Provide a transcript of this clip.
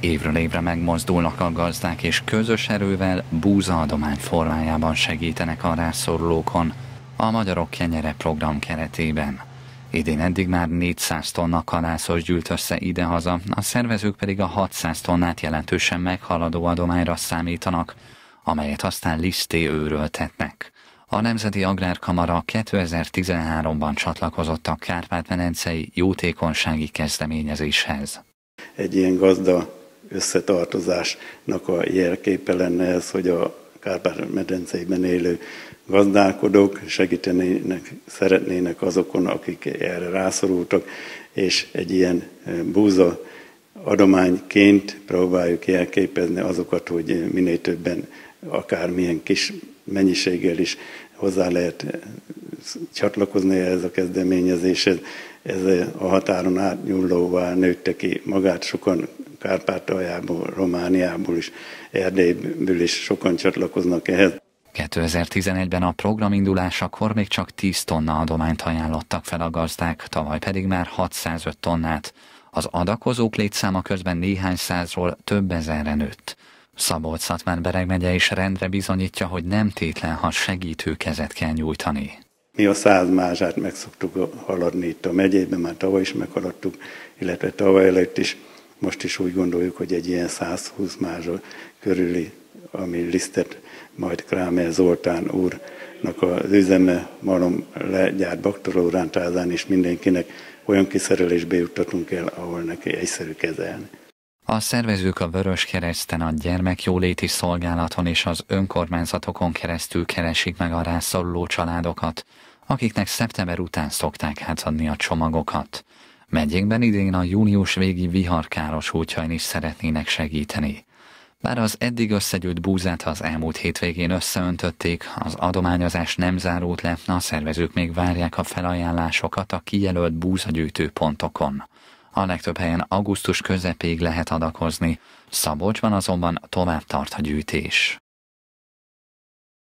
Évről évre megmozdulnak a gazdák, és közös erővel búzaadomány formájában segítenek a rászorulókon a Magyarok Kenyere program keretében. Idén eddig már 400 tonna kalászos gyűlt össze idehaza, a szervezők pedig a 600 tonnát jelentősen meghaladó adományra számítanak, amelyet aztán liszté őröltetnek. A Nemzeti Agrárkamara 2013-ban csatlakozott a Kárpát-medencei jótékonysági kezdeményezéshez. Egy ilyen gazda összetartozásnak a jelképe lenne ez, hogy a Kárpát-medenceiben élő gazdálkodók segítenének, szeretnének azokon, akik erre rászorultak, és egy ilyen búza adományként próbáljuk jelképezni azokat, hogy minél többen akármilyen kis mennyiséggel is hozzá lehet csatlakozni ehhez a kezdeményezéshez. Ez a határon átnyúlóvá nőtte ki magát, sokan Kárpátaljából, Romániából is, Erdélyből is sokan csatlakoznak ehhez. 2011-ben a program indulásakor még csak 10 tonna adományt ajánlottak fel a gazdák, tavaly pedig már 605 tonnát. Az adakozók létszáma közben néhány százról több ezerre nőtt. szabolcs Bereg megye is rendre bizonyítja, hogy nem tétlen, ha segítő kezet kell nyújtani. Mi a száz mázsát meg szoktuk haladni itt a megyében, már tavaly is meghaladtuk, illetve tavaly előtt is. Most is úgy gondoljuk, hogy egy ilyen 120 mázsa körüli, ami lisztet majd Krámer Zoltán úrnak az üzeme malom legyárt baktorórántrázán is mindenkinek olyan kiszerelésbe juttatunk el, ahol neki egyszerű kezelni. A szervezők a Vörös Kereszten, a gyermekjóléti szolgálaton és az önkormányzatokon keresztül keresik meg a rászoruló családokat, akiknek szeptember után szokták átadni a csomagokat. Megyénkben idén a június végi viharkáros útjain is szeretnének segíteni. Bár az eddig összegyűjt búzát az elmúlt hétvégén összeöntötték, az adományozás nem zárult le, a szervezők még várják a felajánlásokat a kijelölt búzagyűjtő pontokon. A legtöbb helyen augusztus közepéig lehet adakozni, Szabolcsban azonban tovább tart a gyűjtés.